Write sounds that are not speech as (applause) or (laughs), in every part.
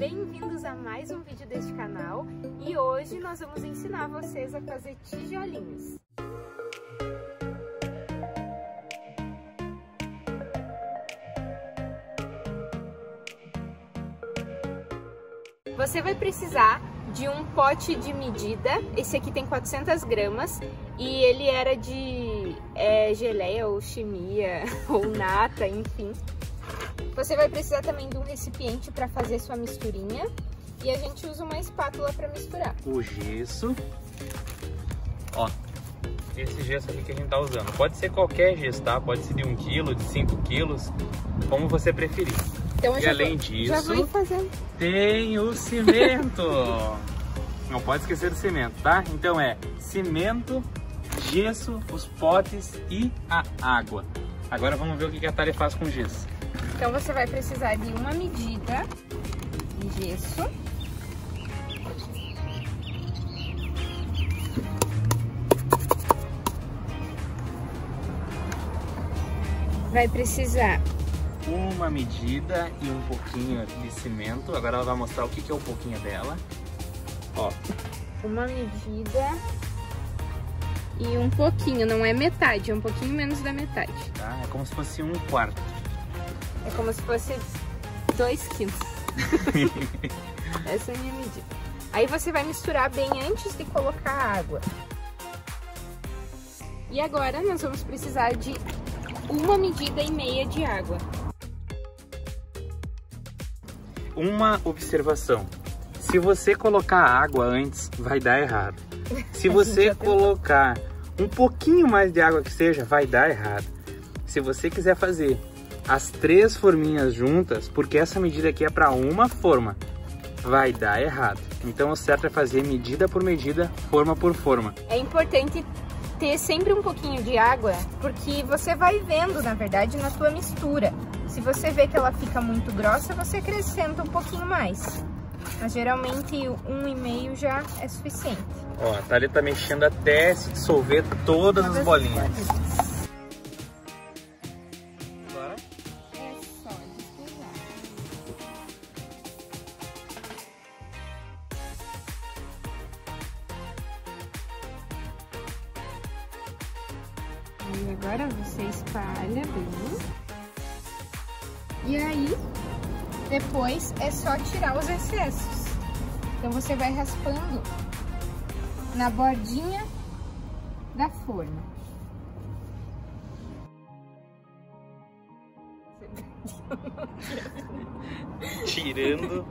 Bem-vindos a mais um vídeo deste canal e hoje nós vamos ensinar vocês a fazer tijolinhos. Você vai precisar de um pote de medida, esse aqui tem 400 gramas e ele era de é, geleia ou chimia (laughs) ou nata, enfim. Você vai precisar também de um recipiente para fazer sua misturinha e a gente usa uma espátula para misturar. O gesso, ó, esse gesso aqui que a gente tá usando. Pode ser qualquer gesso, tá? Pode ser de 1 kg, de 5 quilos, como você preferir. Então, e além vou, disso, tem o cimento. (laughs) Não pode esquecer do cimento, tá? Então é cimento, gesso, os potes e a água. Agora vamos ver o que a Thalia faz com gesso. Então você vai precisar de uma medida de gesso. Vai precisar uma medida e um pouquinho de cimento. Agora ela vai mostrar o que, é o pouquinho dela. Ó. Uma medida e um pouquinho, não é metade, é um pouquinho menos da metade. Tá? É como se fosse um quarto. É como se fosse dois quilos. (laughs) Essa é a minha medida. Aí você vai misturar bem antes de colocar a água. E agora nós vamos precisar de uma medida e meia de água uma observação. Se você colocar água antes, vai dar errado. Se (laughs) você colocar um pouquinho mais de água que seja, vai dar errado. Se você quiser fazer as três forminhas juntas, porque essa medida aqui é para uma forma, vai dar errado. Então o certo é fazer medida por medida, forma por forma. É importante ter sempre um pouquinho de água, porque você vai vendo, na verdade, na sua mistura. Se você vê que ela fica muito grossa, você acrescenta um pouquinho mais. Mas geralmente um e meio já é suficiente. Ó, a Thalia tá mexendo até se dissolver todas as bolinhas. Agora? E agora você espalha bem. E aí, depois é só tirar os excessos. Então você vai raspando na bordinha da forma. (laughs) Tirando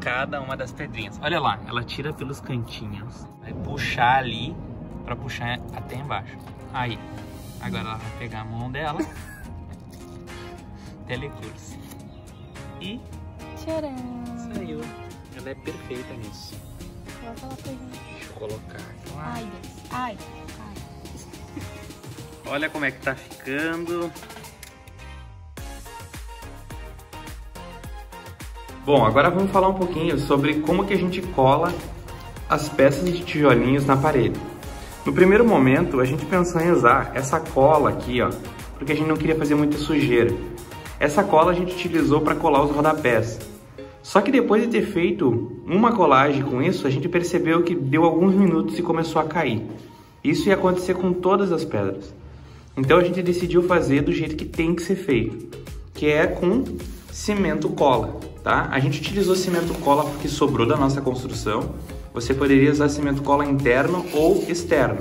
cada uma das pedrinhas. Olha lá, ela tira pelos cantinhos. Vai puxar ali para puxar até embaixo. Aí, agora ela vai pegar a mão dela (laughs) telecurso. E Tcharam! saiu. Ela é perfeita nisso. Coloca lá pra. Deixa eu colocar. Ai, Deus. Ai, ai. Olha como é que tá ficando. Bom, agora vamos falar um pouquinho sobre como que a gente cola as peças de tijolinhos na parede. No primeiro momento, a gente pensou em usar essa cola aqui, ó, porque a gente não queria fazer muita sujeira. Essa cola a gente utilizou para colar os rodapés. Só que depois de ter feito uma colagem com isso, a gente percebeu que deu alguns minutos e começou a cair. Isso ia acontecer com todas as pedras. Então a gente decidiu fazer do jeito que tem que ser feito, que é com cimento cola, tá? A gente utilizou cimento cola porque sobrou da nossa construção. Você poderia usar cimento cola interno ou externo.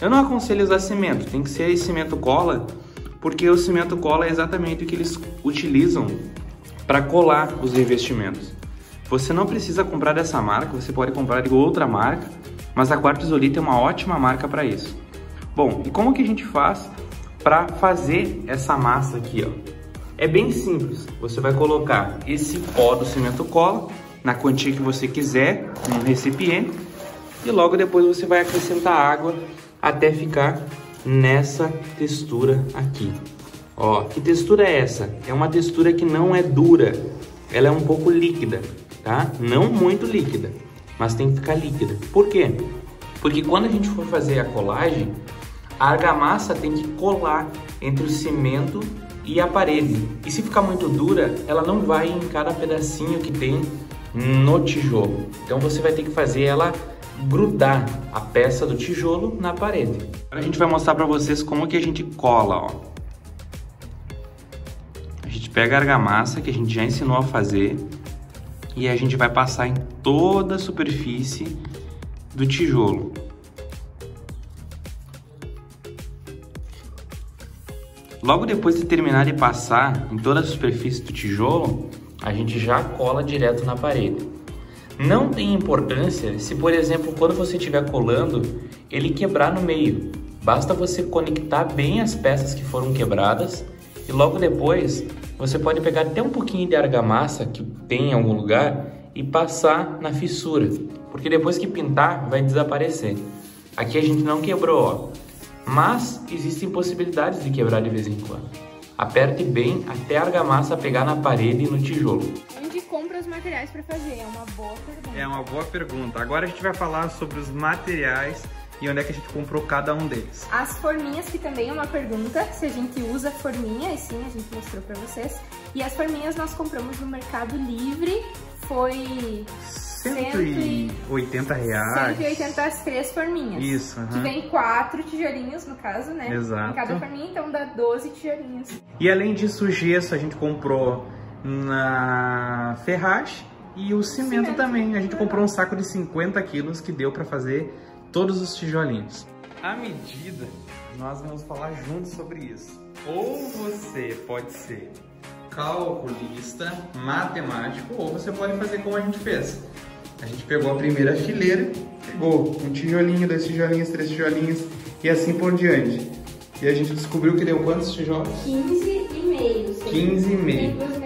Eu não aconselho usar cimento, tem que ser cimento cola porque o cimento cola é exatamente o que eles utilizam para colar os revestimentos. Você não precisa comprar dessa marca, você pode comprar de outra marca, mas a Quartzolite é uma ótima marca para isso. Bom, e como que a gente faz para fazer essa massa aqui, ó? É bem simples. Você vai colocar esse pó do cimento cola na quantia que você quiser, num recipiente, e logo depois você vai acrescentar água até ficar nessa textura aqui. Ó, que textura é essa? É uma textura que não é dura, ela é um pouco líquida, tá? Não muito líquida, mas tem que ficar líquida. Por quê? Porque quando a gente for fazer a colagem, a argamassa tem que colar entre o cimento e a parede. E se ficar muito dura, ela não vai em cada pedacinho que tem no tijolo. Então você vai ter que fazer ela grudar a peça do tijolo na parede. Agora a gente vai mostrar para vocês como que a gente cola, ó. A gente pega a argamassa que a gente já ensinou a fazer e a gente vai passar em toda a superfície do tijolo. Logo depois de terminar de passar em toda a superfície do tijolo, a gente já cola direto na parede. Não tem importância se, por exemplo, quando você estiver colando, ele quebrar no meio. Basta você conectar bem as peças que foram quebradas e logo depois você pode pegar até um pouquinho de argamassa que tem em algum lugar e passar na fissura, porque depois que pintar vai desaparecer. Aqui a gente não quebrou, ó, mas existem possibilidades de quebrar de vez em quando. Aperte bem até a argamassa pegar na parede e no tijolo compra os materiais para fazer? É uma boa pergunta. É uma boa pergunta. Agora a gente vai falar sobre os materiais e onde é que a gente comprou cada um deles. As forminhas, que também é uma pergunta, se a gente usa forminha, e sim, a gente mostrou para vocês. E as forminhas nós compramos no Mercado Livre, foi... 180 reais. 180 as três forminhas. Isso. Que vem quatro tijolinhos, no caso, né? Exato. Em cada forminha, então dá 12 tijolinhos. E além disso, gesso a gente comprou na ferragem e o cimento, cimento, também. A gente comprou um saco de 50 quilos que deu para fazer todos os tijolinhos. A medida, nós vamos falar juntos sobre isso. Ou você pode ser calculista, matemático, ou você pode fazer como a gente fez. A gente pegou a primeira fileira, pegou um tijolinho, dois tijolinhos, três tijolinhos e assim por diante. E a gente descobriu que deu quantos tijolos? 15 e meio. 15 e meio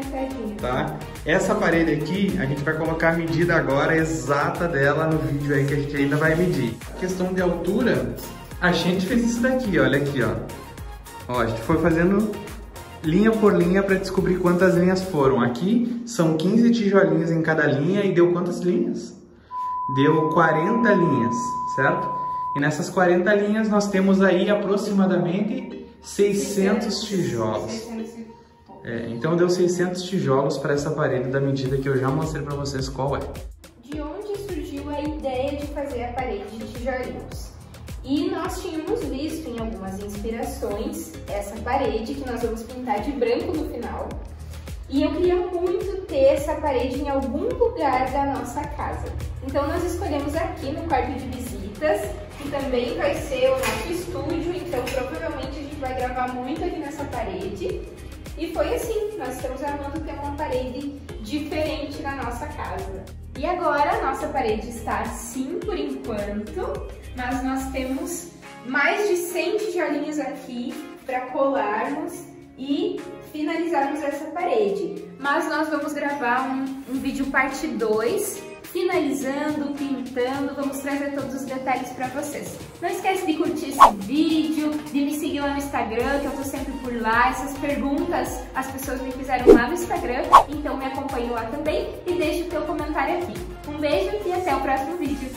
tá? Essa parede aqui, a gente vai colocar a medida agora exata dela no vídeo aí que a gente ainda vai medir. questão de altura, a gente fez isso daqui, olha aqui, ó. Ó, a gente foi fazendo linha por linha para descobrir quantas linhas foram. Aqui são 15 tijolinhos em cada linha e deu quantas linhas? Deu 40 linhas, certo? E nessas 40 linhas nós temos aí aproximadamente 600 tijolos. É, então deu 600 tijolos para essa parede da medida que eu já mostrei para vocês qual é. De onde surgiu a ideia de fazer a parede de tijolinhos? E nós tínhamos visto em algumas inspirações essa parede que nós vamos pintar de branco no final. E eu queria muito ter essa parede em algum lugar da nossa casa. Então nós escolhemos aqui no quarto de visitas, que também vai ser o nosso estúdio, então provavelmente a gente vai gravar muito aqui nessa parede. E foi assim, nós estamos armando ter uma parede diferente na nossa casa. E agora a nossa parede está assim por enquanto, mas nós temos mais de 100 tijolinhos aqui para colarmos e finalizarmos essa parede. Mas nós vamos gravar um, um vídeo parte 2 finalizando, pintando, vamos trazer todos os detalhes para vocês. Não esquece de curtir esse vídeo, de me seguir lá no Instagram, que eu tô sempre por lá. Essas perguntas as pessoas me fizeram lá no Instagram, então me acompanhe lá também e deixe o teu comentário aqui. Um beijo e até o próximo vídeo.